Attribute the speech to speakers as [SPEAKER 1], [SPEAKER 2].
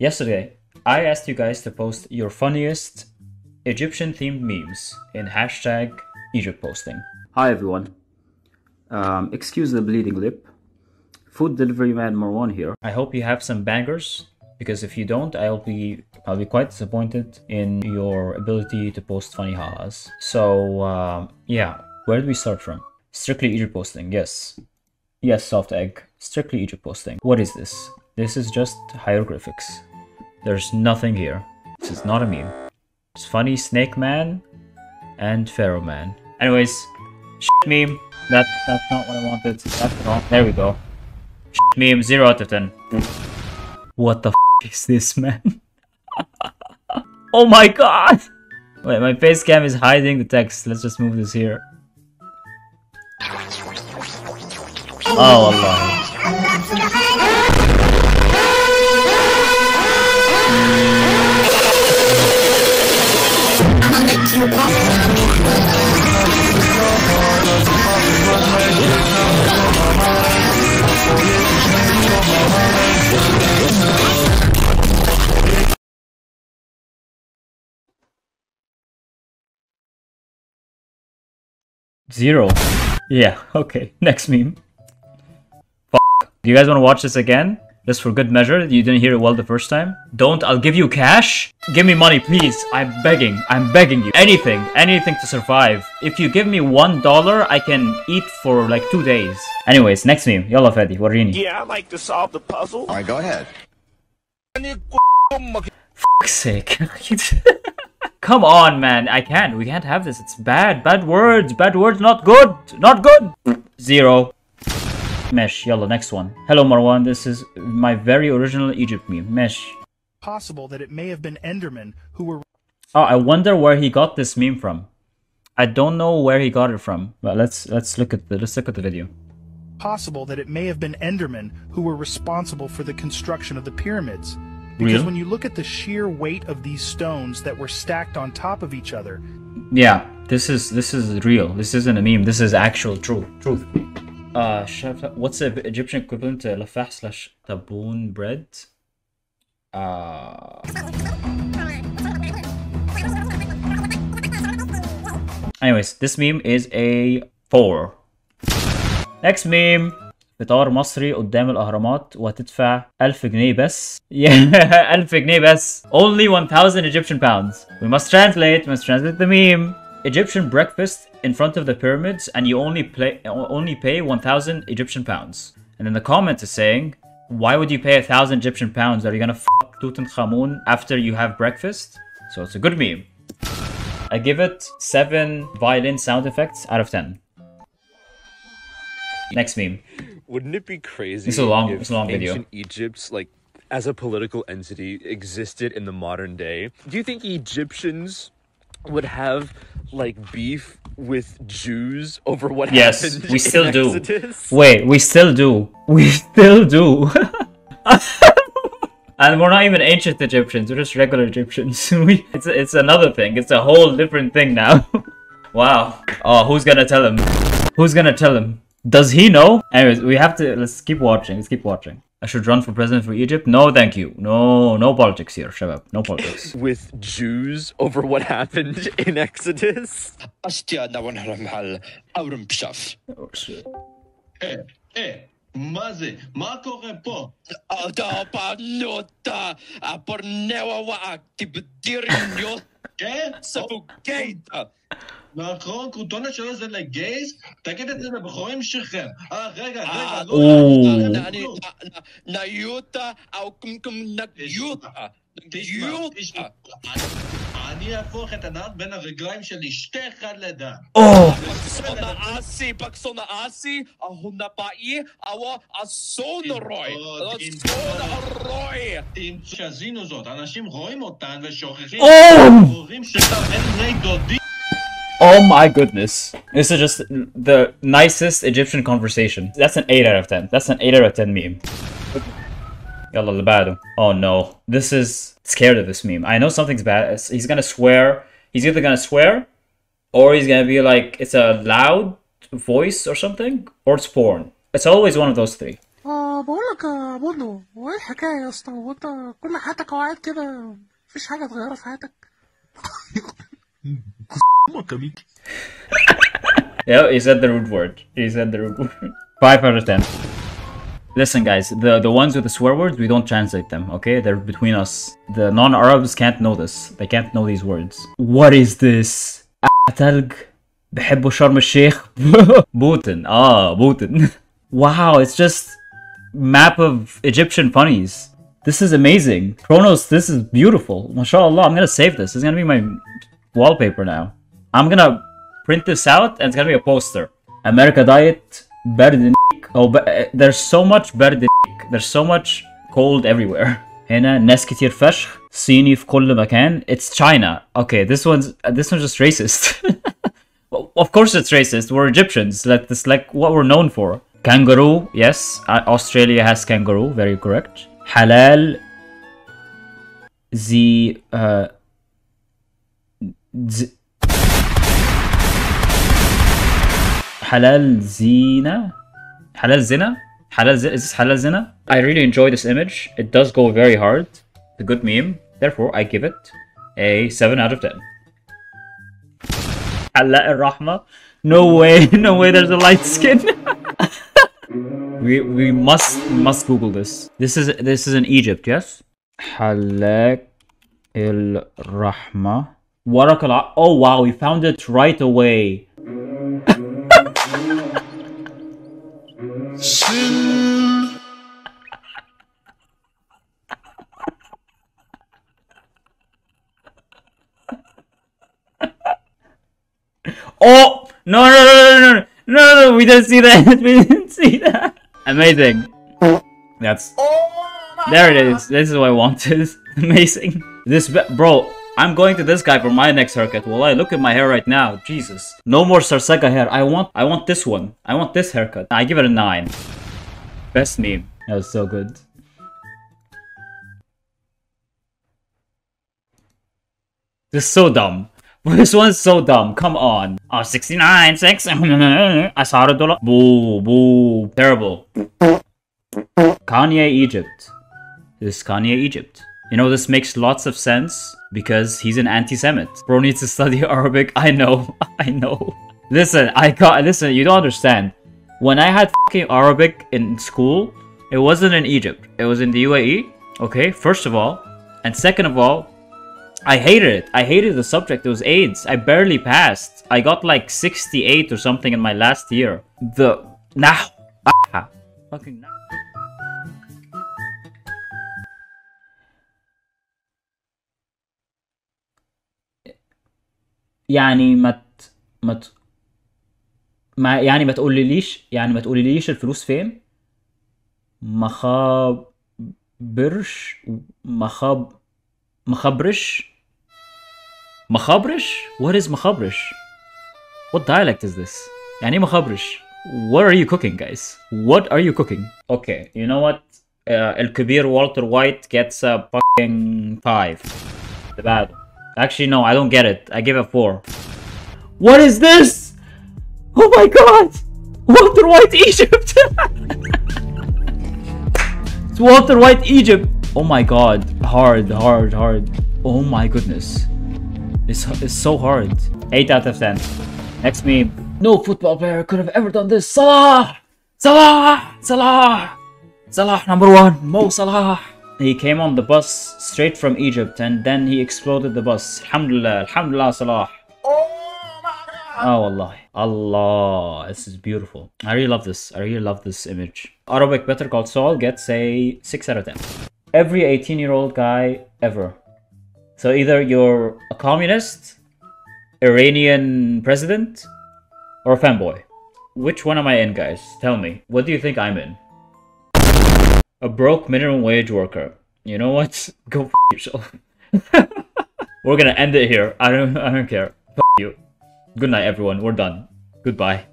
[SPEAKER 1] Yesterday, I asked you guys to post your funniest Egyptian themed memes in hashtag Egypt posting. Hi everyone. Um, excuse the bleeding lip. Food delivery man Marwan here. I hope you have some bangers because if you don't, I'll be I'll be quite disappointed in your ability to post funny ha's. So uh, yeah, where do we start from? Strictly Egypt posting, yes. Yes, soft egg. Strictly Egypt posting. What is this? This is just hieroglyphics. There's nothing here. This is not a meme. It's funny Snake Man and Pharaoh Man. Anyways, meme. That, that's not what I wanted. That's wrong. There we go. Shit meme, 0 out of 10. What the f is this, man? oh my god! Wait, my face cam is hiding the text. Let's just move this here. Oh Allah. Zero. Yeah, okay. Next meme. Fuck. Do you guys want to watch this again? Just for good measure, you didn't hear it well the first time. Don't, I'll give you cash. Give me money, please. I'm begging. I'm begging you. Anything. Anything to survive. If you give me one dollar, I can eat for like two days. Anyways, next meme. Yalla Fedi. what do you need?
[SPEAKER 2] Yeah, I like to solve the puzzle.
[SPEAKER 3] Alright, go ahead.
[SPEAKER 1] Fuck's sake. Come on, man. I can't. We can't have this. It's bad. Bad words. Bad words. Not good. Not good. Zero. Mesh. Yalla, next one. Hello, Marwan. This is my very original Egypt meme. Mesh.
[SPEAKER 4] possible that it may have been Endermen who were
[SPEAKER 1] Oh, I wonder where he got this meme from. I don't know where he got it from. But let's let's look at the let's look at the video.
[SPEAKER 4] possible that it may have been Endermen who were responsible for the construction of the pyramids. Because
[SPEAKER 1] Real?
[SPEAKER 4] when you look at the sheer weight of these stones that were stacked on top of each other,
[SPEAKER 1] Yeah, this is this is real. This isn't a meme. This is actual truth. Truth. Uh, what's the Egyptian equivalent to lafah slash taboon bread? Uh. Anyways, this meme is a 4. Next meme فطار مصري قدام الأهرامات وهتدفع 1000 جنيه بس. Yeah, 1000 جنيه بس. Only 1000 Egyptian pounds. We must translate, must translate the meme. Egyptian breakfast in front of the pyramids and you only play only pay 1000 Egyptian pounds. And then the comment is saying, why would you pay a thousand Egyptian pounds? Are you gonna fuck Tutankhamun after you have breakfast? So it's a good meme. I give it 7 violin sound effects out of 10. Next meme.
[SPEAKER 5] Wouldn't it be crazy?
[SPEAKER 1] It's a long-
[SPEAKER 5] if
[SPEAKER 1] it's a long video.
[SPEAKER 5] ancient Egypt, like as a political entity, existed in the modern day? Do you think Egyptians would have like beef with Jews over what
[SPEAKER 1] Yes,
[SPEAKER 5] happened?
[SPEAKER 1] we still
[SPEAKER 5] in
[SPEAKER 1] do.
[SPEAKER 5] Exodus?
[SPEAKER 1] Wait, we still do. We still do. and we're not even ancient Egyptians, we're just regular Egyptians. we, it's, it's another thing. It's a whole different thing now. wow. Oh, who's gonna tell him? Who's gonna tell him? Does he know? Anyways, we have to, let's keep watching, let's keep watching. I should run for president for Egypt? No, thank you. No, no politics here, Shabab. No politics.
[SPEAKER 5] With Jews over what happened in Exodus?
[SPEAKER 6] נכון, קרוטונה שלו זה לגייז, תגיד את זה לבחורים שלכם. אה, רגע, רגע, לא...
[SPEAKER 7] ניוטה, ניוטה.
[SPEAKER 6] תשמע, אני אהפוך את הדעת בין הרגליים של אשתך אחד
[SPEAKER 7] או! בקסונה אסי, בקסונה אסי, ההונבאי, אהו הסונרוי.
[SPEAKER 6] הסונרוי. תמצזינו זאת, אנשים רואים אותן ושוכחים. או!
[SPEAKER 1] Oh my goodness. This is just the nicest Egyptian conversation. That's an 8 out of 10. That's an 8 out of 10 meme. Yalla labado. Oh no. This is scared of this meme. I know something's bad. It's- He's gonna swear. He's either gonna swear or he's gonna be like it's a loud voice or something or it's porn. It's always one of those three.
[SPEAKER 3] بقول لك يا بودو هو ايه الحكايه يا اسطى هو انت كل حياتك قاعد كده مفيش حاجه اتغيرت في حياتك
[SPEAKER 4] امك يا ميكي
[SPEAKER 1] Yeah, he said the rude word. He said the rude word. 5 out of 10. Listen, guys, the, the ones with the swear words, we don't translate them, okay? They're between us. The non Arabs can't know this. They can't know these words. What is this? تلج بحبوا شرم الشيخ Bhutan. Ah, Bhutan. wow, it's just map of Egyptian funnies. This is amazing. Chronos, this is beautiful. MashaAllah, I'm gonna save this. This is gonna be my wallpaper now. I'm gonna print this out and it's gonna be a poster. America Diet, better than Oh, but uh, there's so much better than There's so much cold everywhere. هنا ناس كتير فشخ صيني في كل مكان. It's China. Okay, this one's this one's just racist. Well, of course it's racist. We're Egyptians. Like this, like what we're known for. Kangaroo, yes. Uh, Australia has kangaroo. Very correct. Halal. The uh. Z- Halal Zina? Halal Zina? Halal Zina? Is this Halal Zina? I really enjoy this image. It does go very hard. It's a good meme. Therefore, I give it a 7 out of 10. Allah Rahma. No way, no way there's a light skin. we we must must Google this. This is this is in Egypt, yes? Halak el Rahma. Watercolor. Oh wow, we found it right away. oh no no no no no no no we didn't see that. We didn't see that. Amazing. That's oh there it is. This is what I wanted amazing. This bro I'm going to this guy for my next haircut. Well, I look at my hair right now. Jesus. No more Sarsaga hair. I want I want this one. I want this haircut. I give it a 9. Best meme. That was so good. This is so dumb. This one's so dumb. Come on. Oh, 69, 6. I saw a dollar. Boo, boo. Terrible. Kanye Egypt. This is Kanye Egypt. You know, this makes lots of sense because he's an anti-Semite. Bro needs to study Arabic. I know. I know. Listen, I got, listen, you don't understand. When I had fucking Arabic in school, it wasn't in Egypt. It was in the UAE. Okay, first of all. And second of all, I hated it. I hated the subject. It was AIDS. I barely passed. I got like 68 or something in my last year. The nah, ah, fucking nah. يعني ما ت... ما ت... ما يعني ما تقوليليش يعني ما تقوليليش الفلوس فين مخابرش مخاب مخبرش مخابرش what is مخابرش what dialect is this يعني ايه مخابرش what are you cooking guys what are you cooking okay you know what uh, الكبير والتر وايت gets a fucking 5 the bad actually no I don't get it. I give it 4 what is this? Oh my god! Walter White Egypt! It's Walter White Egypt! Oh my god hard hard hard. Oh my goodness. It's, it's so hard. 8 out of 10 next meme no football player could have ever done this. Salah! Salah! Salah! Salah number one. Mo Salah he came on the bus straight from Egypt and then he exploded the bus Alhamdulillah Alhamdulillah Salah Oh ah, Allah. Allah. This is beautiful. I really love this. I really love this image. Arabic Better Called Saul gets a 6 out of 10. Every 18 year old guy ever. So either you're a communist, Iranian president, or a fanboy. Which one am I in, guys? Tell me. What do you think I'm in? A broke minimum wage worker. You know what? Go yourself. We're gonna end it here. I don't I don't care. F you. Good night everyone. We're done. Goodbye.